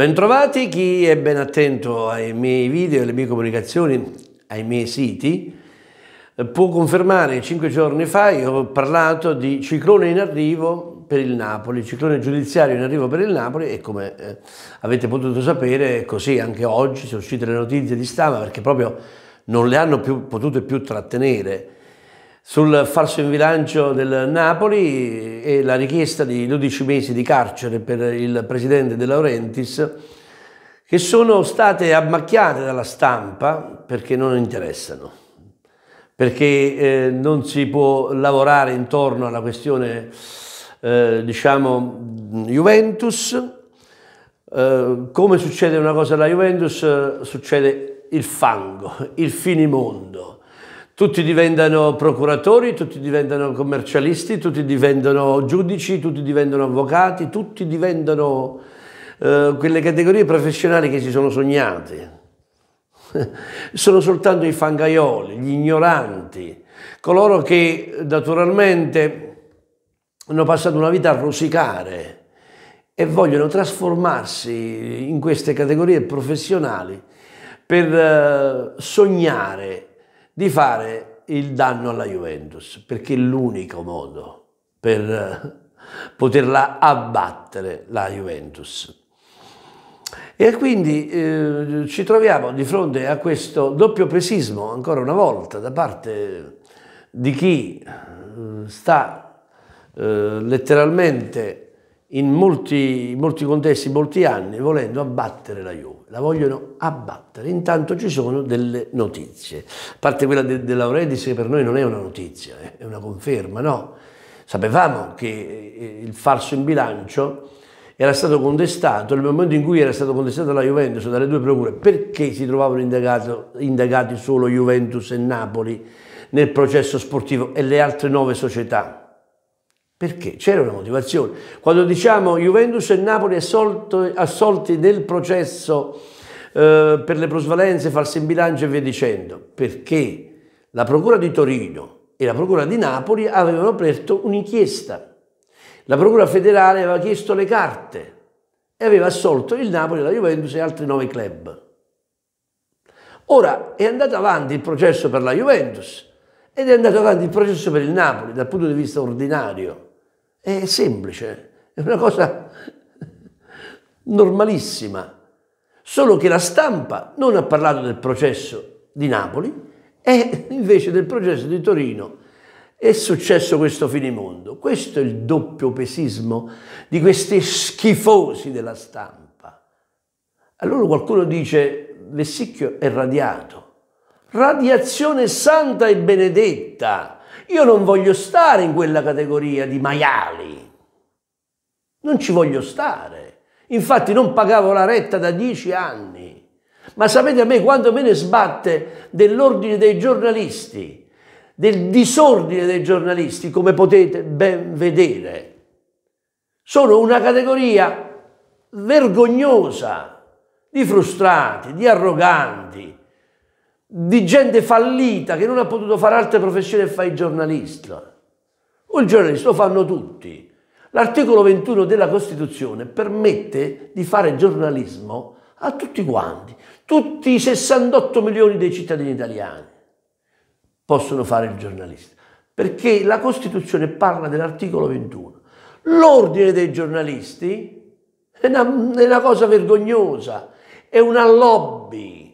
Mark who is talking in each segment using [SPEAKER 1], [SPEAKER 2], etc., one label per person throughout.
[SPEAKER 1] Bentrovati chi è ben attento ai miei video, alle mie comunicazioni, ai miei siti, può confermare che cinque giorni fa io ho parlato di ciclone in arrivo per il Napoli, ciclone giudiziario in arrivo per il Napoli e come eh, avete potuto sapere così anche oggi sono uscite le notizie di stampa perché proprio non le hanno più potute più trattenere sul falso in bilancio del Napoli e la richiesta di 12 mesi di carcere per il presidente De Laurentiis che sono state ammacchiate dalla stampa perché non interessano, perché eh, non si può lavorare intorno alla questione eh, diciamo Juventus, eh, come succede una cosa alla Juventus? Succede il fango, il finimondo tutti diventano procuratori, tutti diventano commercialisti, tutti diventano giudici, tutti diventano avvocati, tutti diventano eh, quelle categorie professionali che si sono sognate. sono soltanto i fangaioli, gli ignoranti, coloro che naturalmente hanno passato una vita a rosicare e vogliono trasformarsi in queste categorie professionali per eh, sognare di fare il danno alla Juventus, perché è l'unico modo per eh, poterla abbattere la Juventus. E quindi eh, ci troviamo di fronte a questo doppio pesismo, ancora una volta, da parte di chi eh, sta eh, letteralmente in molti, molti contesti, molti anni, volendo abbattere la Juve. La vogliono abbattere. Intanto ci sono delle notizie. A parte quella de, de Lauredis che per noi non è una notizia, eh, è una conferma, no? Sapevamo che eh, il falso in bilancio era stato contestato nel momento in cui era stato contestato la Juventus dalle due procure perché si trovavano indagati solo Juventus e Napoli nel processo sportivo e le altre nove società perché? C'era una motivazione. Quando diciamo Juventus e Napoli assolto, assolti nel processo eh, per le prosvalenze, false in bilancio e via dicendo, perché la Procura di Torino e la Procura di Napoli avevano aperto un'inchiesta. La Procura federale aveva chiesto le carte e aveva assolto il Napoli, la Juventus e altri nove club. Ora è andato avanti il processo per la Juventus ed è andato avanti il processo per il Napoli dal punto di vista ordinario. È semplice, è una cosa normalissima. Solo che la stampa non ha parlato del processo di Napoli e invece del processo di Torino è successo questo finimondo. Questo è il doppio pesismo di questi schifosi della stampa. Allora qualcuno dice Lessicchio è radiato. Radiazione santa e benedetta. Io non voglio stare in quella categoria di maiali. Non ci voglio stare. Infatti non pagavo la retta da dieci anni. Ma sapete a me quanto me ne sbatte dell'ordine dei giornalisti, del disordine dei giornalisti, come potete ben vedere. Sono una categoria vergognosa di frustrati, di arroganti, di gente fallita che non ha potuto fare altre professioni e fa il giornalista. O il giornalista lo fanno tutti. L'articolo 21 della Costituzione permette di fare giornalismo a tutti quanti, tutti i 68 milioni dei cittadini italiani possono fare il giornalista, perché la Costituzione parla dell'articolo 21. L'ordine dei giornalisti è una, è una cosa vergognosa, è una lobby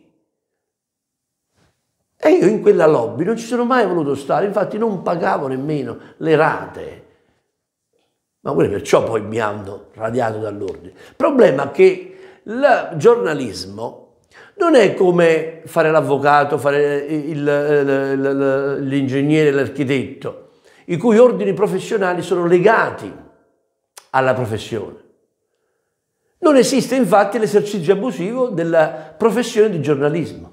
[SPEAKER 1] e io in quella lobby non ci sono mai voluto stare, infatti non pagavo nemmeno le rate. Ma pure perciò poi mi hanno radiato dall'ordine. Problema che il giornalismo non è come fare l'avvocato, fare l'ingegnere, l'architetto, i cui ordini professionali sono legati alla professione. Non esiste infatti l'esercizio abusivo della professione di giornalismo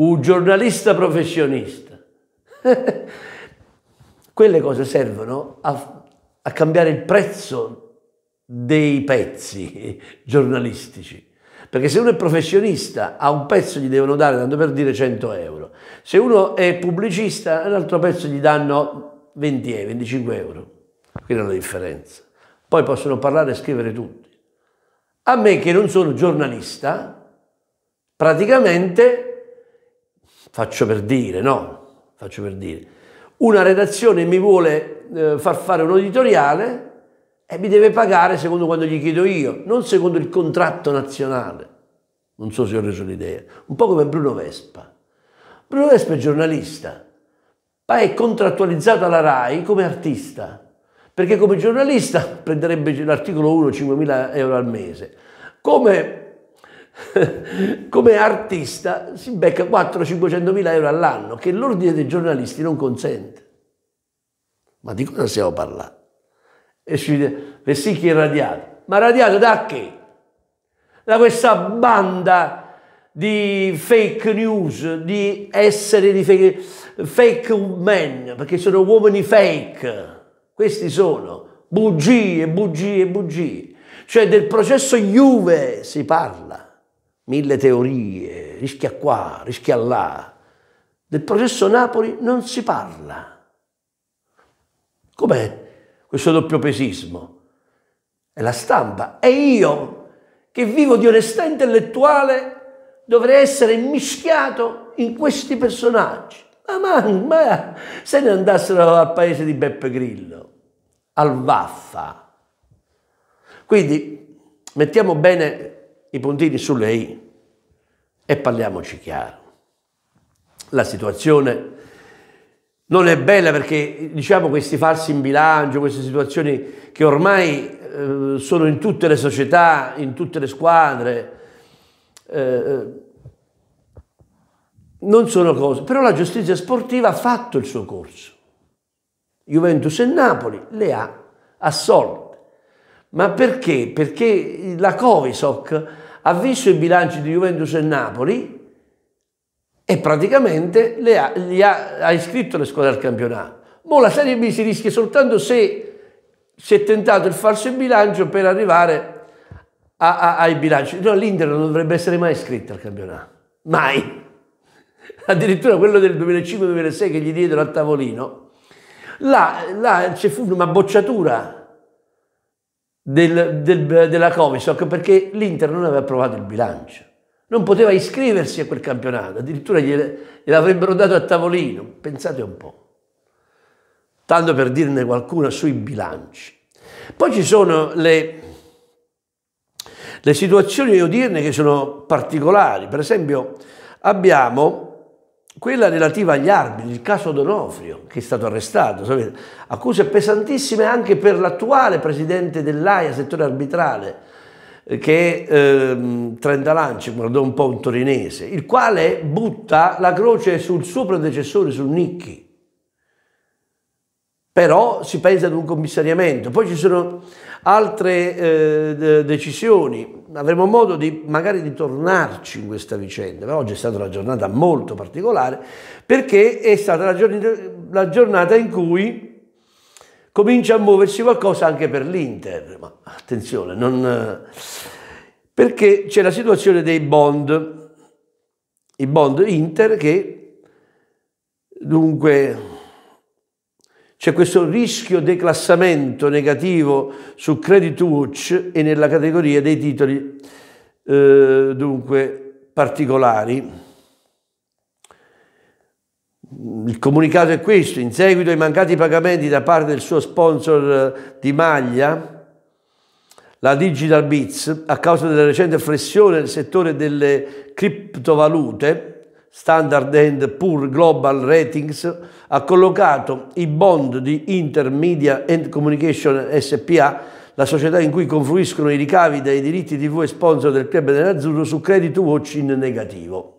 [SPEAKER 1] un giornalista professionista. Quelle cose servono a, a cambiare il prezzo dei pezzi giornalistici. Perché se uno è professionista, a un pezzo gli devono dare, tanto per dire, 100 euro. Se uno è pubblicista, un altro pezzo gli danno 20 euro, 25 euro. Quella è la differenza. Poi possono parlare e scrivere tutti. A me che non sono giornalista, praticamente, faccio per dire, no, faccio per dire, una redazione mi vuole eh, far fare un editoriale e mi deve pagare secondo quando gli chiedo io, non secondo il contratto nazionale. Non so se ho reso l'idea. Un po' come Bruno Vespa. Bruno Vespa è giornalista, ma è contrattualizzato alla RAI come artista, perché come giornalista prenderebbe l'articolo 1 5.000 euro al mese. Come, come artista si becca 400-500 mila euro all'anno, che l'ordine dei giornalisti non consente. Ma di cosa stiamo parlando? E si dice, Vessicchi è radiato. Ma radiato da che? Da questa banda di fake news, di essere di fake, fake men, perché sono uomini fake. Questi sono bugie, bugie, bugie. Cioè del processo Juve si parla, mille teorie, rischia qua, rischia là. Del processo Napoli non si parla. Com'è questo doppiopesismo? È la stampa. E io, che vivo di onestà intellettuale, dovrei essere mischiato in questi personaggi. Ma, ma, ma se ne andassero al paese di Beppe Grillo, al Vaffa. Quindi mettiamo bene i puntini sulle i e parliamoci chiaro. La situazione non è bella perché diciamo questi falsi in bilancio, queste situazioni che ormai eh, sono in tutte le società, in tutte le squadre, eh, non sono cose, però la giustizia sportiva ha fatto il suo corso. Juventus e Napoli le ha assolte. Ma perché? Perché la Covisoc ha visto i bilanci di Juventus e Napoli e praticamente ha, ha, ha iscritto le squadre al campionato. Ora la Serie B si rischia soltanto se si è tentato il falso in bilancio per arrivare a, a, ai bilanci. No, L'Inter non dovrebbe essere mai iscritta al campionato, mai. Addirittura quello del 2005-2006 che gli diedero al tavolino, là, là ci fu una bocciatura del, del, della Covisoc perché l'Inter non aveva approvato il bilancio non poteva iscriversi a quel campionato, addirittura gliel'avrebbero dato a tavolino, pensate un po'. Tanto per dirne qualcuna sui bilanci. Poi ci sono le, le situazioni odierne che sono particolari, per esempio abbiamo quella relativa agli arbitri, il caso Donofrio, che è stato arrestato, sapete? accuse pesantissime anche per l'attuale presidente dell'AIA, settore arbitrale, che è eh, Trentalanci, guardò un po' un torinese, il quale butta la croce sul suo predecessore, su Nicchi. Però si pensa ad un commissariamento. Poi ci sono altre eh, decisioni, avremo modo di, magari di tornarci in questa vicenda, però oggi è stata una giornata molto particolare perché è stata la giornata, la giornata in cui comincia a muoversi qualcosa anche per l'Inter. Ma attenzione, non... perché c'è la situazione dei bond, i bond Inter che dunque c'è questo rischio declassamento negativo su Credit Watch e nella categoria dei titoli eh, dunque particolari. Il comunicato è questo, in seguito ai mancati pagamenti da parte del suo sponsor eh, di maglia, la Digital Bits, a causa della recente flessione nel settore delle criptovalute, Standard Poor Global Ratings ha collocato i bond di Intermedia and Communication SPA, la società in cui confluiscono i ricavi dai diritti TV e sponsor del club dell'Azzurro, su Credit Watch in negativo.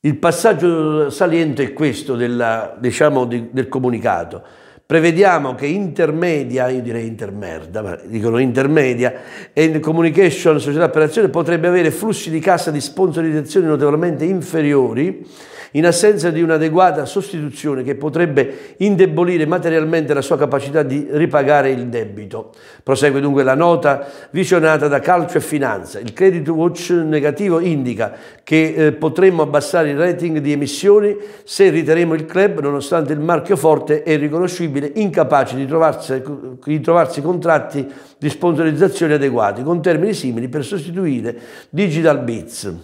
[SPEAKER 1] Il passaggio saliente è questo della, diciamo, di, del comunicato. Prevediamo che intermedia, io direi intermerda, ma dicono intermedia, e communication, società per azione, potrebbe avere flussi di cassa di sponsorizzazione notevolmente inferiori in assenza di un'adeguata sostituzione che potrebbe indebolire materialmente la sua capacità di ripagare il debito. Prosegue dunque la nota visionata da Calcio e Finanza. Il credit watch negativo indica che eh, potremmo abbassare il rating di emissioni se riterremo il club, nonostante il marchio forte, è riconoscibile possibile, incapaci di trovarsi, di trovarsi contratti di sponsorizzazione adeguati, con termini simili per sostituire Digital Bits.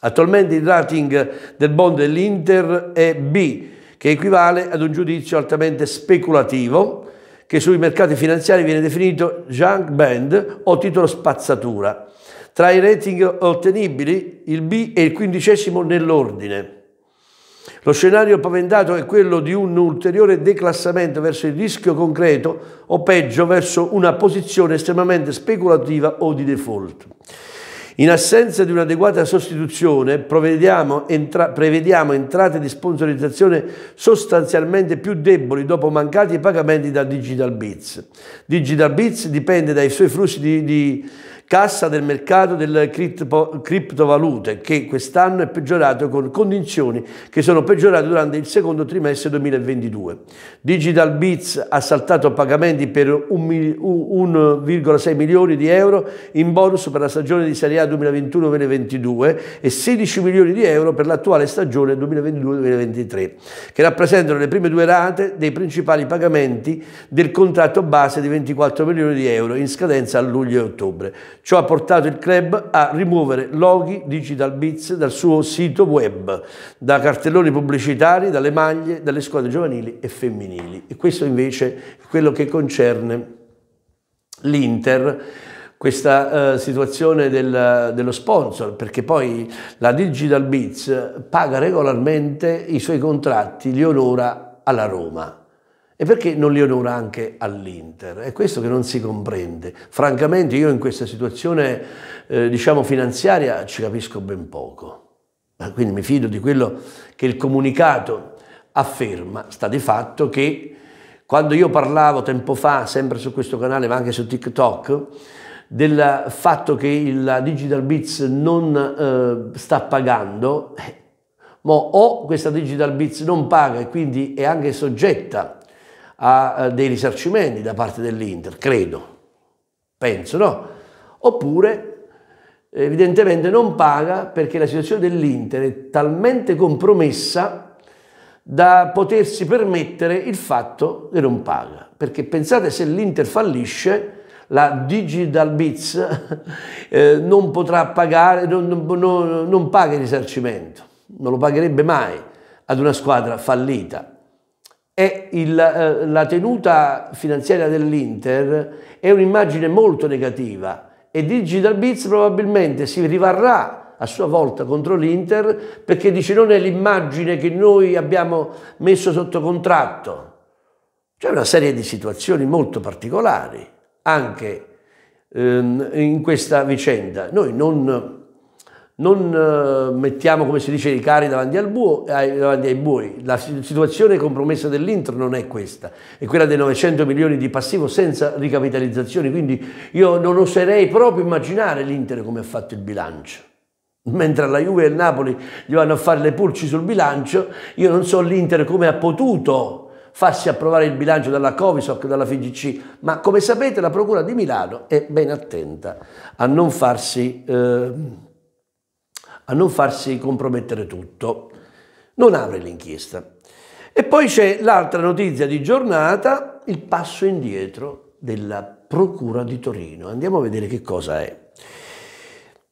[SPEAKER 1] Attualmente il rating del bond dell'Inter è B, che equivale ad un giudizio altamente speculativo, che sui mercati finanziari viene definito junk band o titolo spazzatura. Tra i rating ottenibili il B è il quindicesimo nell'ordine. Lo scenario paventato è quello di un ulteriore declassamento verso il rischio concreto o peggio verso una posizione estremamente speculativa o di default. In assenza di un'adeguata sostituzione prevediamo, entra prevediamo, entrate di sponsorizzazione sostanzialmente più deboli dopo mancati pagamenti da Digital Bits. Digital Bits dipende dai suoi flussi di, di cassa del mercato delle criptovalute che quest'anno è peggiorato con condizioni che sono peggiorate durante il secondo trimestre 2022. Digital Bits ha saltato pagamenti per 1,6 milioni di euro in bonus per la stagione di Serie A 2021-2022 e 16 milioni di euro per l'attuale stagione 2022-2023, che rappresentano le prime due rate dei principali pagamenti del contratto base di 24 milioni di euro in scadenza a luglio e ottobre. Ciò ha portato il club a rimuovere loghi Digital Bits dal suo sito web, da cartelloni pubblicitari, dalle maglie, dalle squadre giovanili e femminili. E questo invece è quello che concerne l'Inter questa uh, situazione del, dello sponsor, perché poi la Digital Beats paga regolarmente i suoi contratti, li onora alla Roma. E perché non li onora anche all'Inter? È questo che non si comprende. Francamente io in questa situazione eh, diciamo finanziaria ci capisco ben poco. Quindi mi fido di quello che il comunicato afferma. Sta di fatto che quando io parlavo tempo fa, sempre su questo canale ma anche su TikTok, del fatto che la Digital Bits non eh, sta pagando, eh, o questa Digital Bits non paga e quindi è anche soggetta a dei risarcimenti da parte dell'Inter, credo, penso, no? Oppure evidentemente non paga perché la situazione dell'Inter è talmente compromessa da potersi permettere il fatto che non paga. Perché pensate se l'Inter fallisce, la Digital Bits eh, non potrà pagare, non, non, non paga il risarcimento, non lo pagherebbe mai ad una squadra fallita e il, eh, la tenuta finanziaria dell'Inter è un'immagine molto negativa e Digital Beats probabilmente si rivarrà a sua volta contro l'Inter perché dice non è l'immagine che noi abbiamo messo sotto contratto. C'è una serie di situazioni molto particolari anche ehm, in questa vicenda. Noi non non eh, mettiamo, come si dice, i cari davanti, buo, davanti ai buoi. La situazione compromessa dell'Inter non è questa, è quella dei 900 milioni di passivo senza ricapitalizzazioni, quindi io non oserei proprio immaginare l'Inter come ha fatto il bilancio. Mentre alla Juve e al Napoli gli vanno a fare le pulci sul bilancio, io non so l'Inter come ha potuto farsi approvare il bilancio dalla Covisoc, dalla FIGC, ma come sapete la Procura di Milano è ben attenta a non farsi... Eh, a non farsi compromettere tutto. Non apre l'inchiesta. E poi c'è l'altra notizia di giornata, il passo indietro della Procura di Torino. Andiamo a vedere che cosa è.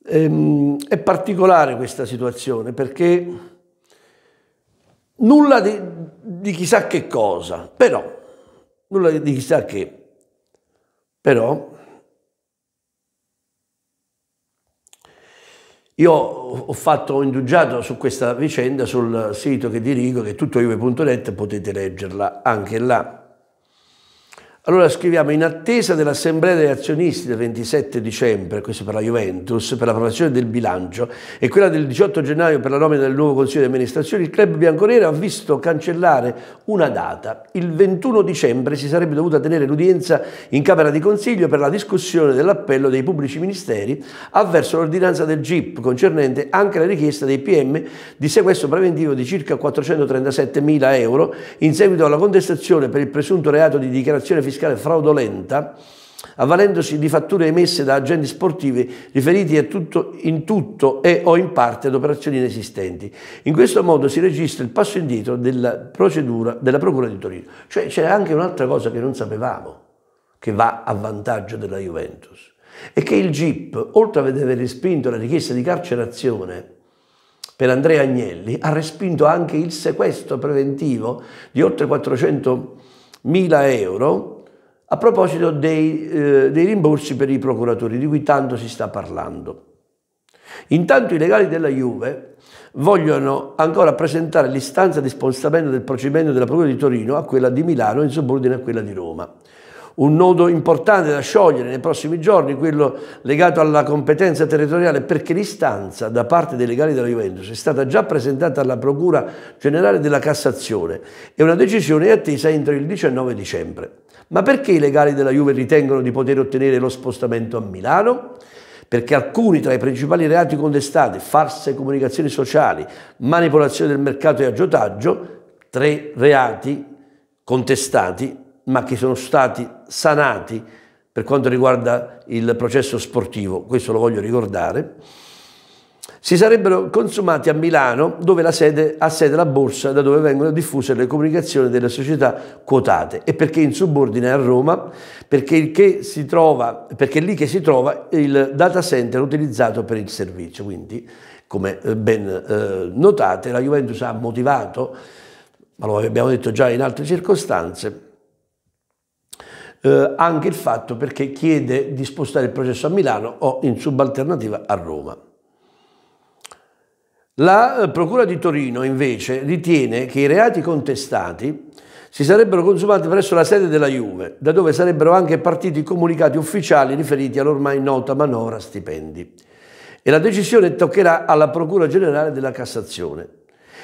[SPEAKER 1] Ehm, è particolare questa situazione perché nulla di, di chissà che cosa, però, nulla di chissà che, però Io ho fatto, ho indugiato su questa vicenda sul sito che dirigo, che è tuttoive.net, potete leggerla anche là. Allora scriviamo in attesa dell'assemblea degli azionisti del 27 dicembre, questo per la Juventus, per l'approvazione del bilancio e quella del 18 gennaio per la nomina del nuovo consiglio di amministrazione, il club bianconero ha visto cancellare una data. Il 21 dicembre si sarebbe dovuta tenere l'udienza in Camera di Consiglio per la discussione dell'appello dei pubblici ministeri avverso l'ordinanza del GIP concernente anche la richiesta dei PM di sequestro preventivo di circa 437 mila euro in seguito alla contestazione per il presunto reato di dichiarazione fiscale fiscale fraudolenta avvalendosi di fatture emesse da agenti sportivi riferiti tutto, in tutto e o in parte ad operazioni inesistenti. In questo modo si registra il passo indietro della procedura della Procura di Torino. Cioè c'è anche un'altra cosa che non sapevamo, che va a vantaggio della Juventus, e che il GIP, oltre ad aver respinto la richiesta di carcerazione per Andrea Agnelli, ha respinto anche il sequestro preventivo di oltre 400 mila euro a proposito dei, eh, dei rimborsi per i procuratori, di cui tanto si sta parlando. Intanto i legali della Juve vogliono ancora presentare l'istanza di spostamento del procedimento della Procura di Torino a quella di Milano in subordine a quella di Roma. Un nodo importante da sciogliere nei prossimi giorni, quello legato alla competenza territoriale, perché l'istanza da parte dei legali della Juventus è stata già presentata alla Procura Generale della Cassazione e una decisione è attesa entro il 19 dicembre. Ma perché i legali della Juve ritengono di poter ottenere lo spostamento a Milano? Perché alcuni tra i principali reati contestati, false comunicazioni sociali, manipolazione del mercato e aggiotaggio, tre reati contestati, ma che sono stati sanati per quanto riguarda il processo sportivo, questo lo voglio ricordare, si sarebbero consumati a Milano, dove sede, ha sede la borsa da dove vengono diffuse le comunicazioni delle società quotate e perché in subordine a Roma, perché, trova, perché lì che si trova il data center utilizzato per il servizio. Quindi, come eh, ben eh, notate, la Juventus ha motivato, ma lo abbiamo detto già in altre circostanze, eh, anche il fatto perché chiede di spostare il processo a Milano o in subalternativa a Roma. La eh, Procura di Torino invece ritiene che i reati contestati si sarebbero consumati presso la sede della Juve, da dove sarebbero anche partiti comunicati ufficiali riferiti all'ormai nota manovra stipendi. E la decisione toccherà alla Procura Generale della Cassazione.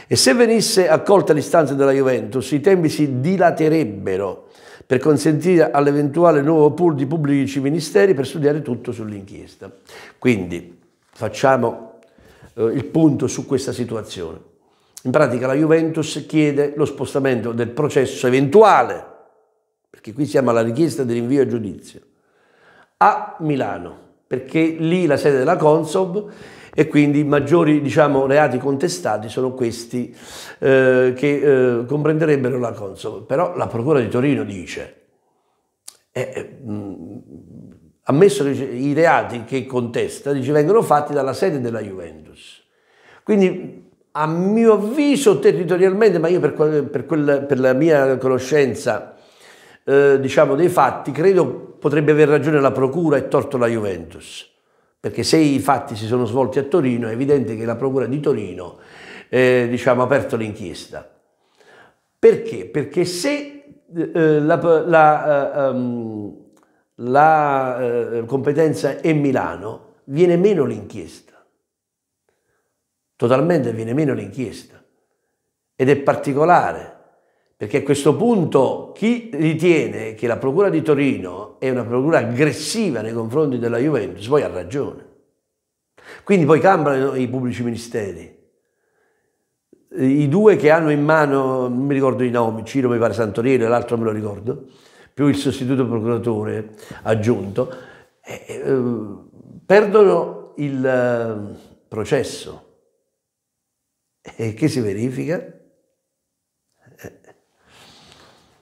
[SPEAKER 1] E se venisse accolta l'istanza della Juventus, i tempi si dilaterebbero per consentire all'eventuale nuovo pool di pubblici ministeri per studiare tutto sull'inchiesta. Quindi facciamo il punto su questa situazione. In pratica la Juventus chiede lo spostamento del processo eventuale, perché qui siamo alla richiesta di rinvio a giudizio, a Milano, perché lì la sede della Consob e quindi i maggiori diciamo, reati contestati sono questi eh, che eh, comprenderebbero la Consob. Però la Procura di Torino dice, eh, eh ammesso che i reati che contesta dice, vengono fatti dalla sede della Juventus. Quindi a mio avviso territorialmente, ma io per, per, quel, per la mia conoscenza eh, diciamo dei fatti, credo potrebbe aver ragione la Procura e torto la Juventus. Perché se i fatti si sono svolti a Torino è evidente che la Procura di Torino eh, diciamo, ha aperto l'inchiesta. Perché? Perché se eh, la, la um, la eh, competenza è Milano, viene meno l'inchiesta. Totalmente viene meno l'inchiesta. Ed è particolare, perché a questo punto chi ritiene che la Procura di Torino è una procura aggressiva nei confronti della Juventus, poi ha ragione. Quindi poi cambiano i pubblici ministeri. I due che hanno in mano, non mi ricordo i nomi, Ciro mi pare Santoriello l'altro me lo ricordo, più il sostituto procuratore aggiunto, eh, eh, perdono il eh, processo. E che si verifica? Eh,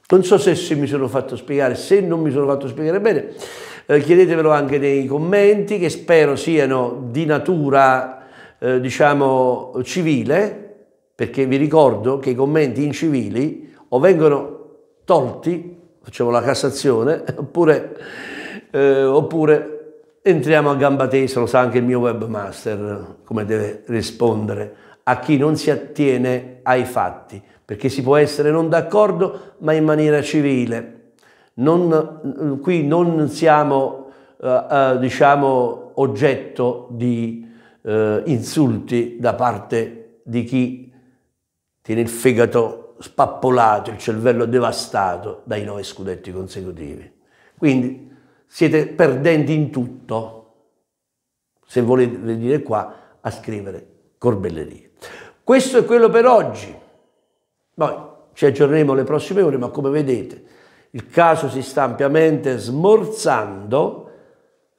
[SPEAKER 1] non so se, se, mi sono fatto spiegare, se non mi sono fatto spiegare bene, eh, chiedetevelo anche nei commenti che spero siano di natura, eh, diciamo, civile, perché vi ricordo che i commenti incivili o vengono tolti facciamo la Cassazione, oppure, eh, oppure entriamo a gamba tesa, lo sa anche il mio webmaster come deve rispondere a chi non si attiene ai fatti, perché si può essere non d'accordo ma in maniera civile. Non, qui non siamo uh, uh, diciamo, oggetto di uh, insulti da parte di chi tiene il fegato spappolato, il cervello devastato dai nove scudetti consecutivi. Quindi siete perdenti in tutto, se volete venire qua a scrivere corbellerie. Questo è quello per oggi. Poi ci aggiorneremo le prossime ore, ma come vedete il caso si sta ampiamente smorzando,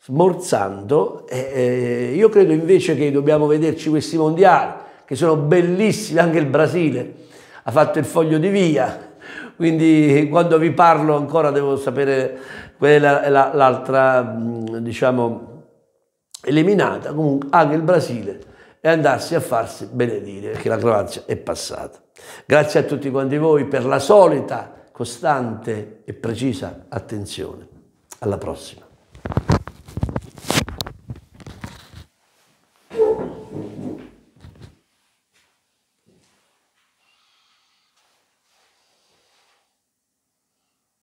[SPEAKER 1] smorzando e, e io credo invece che dobbiamo vederci questi mondiali, che sono bellissimi, anche il Brasile ha fatto il foglio di via, quindi quando vi parlo ancora devo sapere quella l'altra, diciamo, eliminata, comunque anche il Brasile e andarsi a farsi benedire, perché la Croazia è passata. Grazie a tutti quanti voi per la solita costante e precisa attenzione. Alla prossima.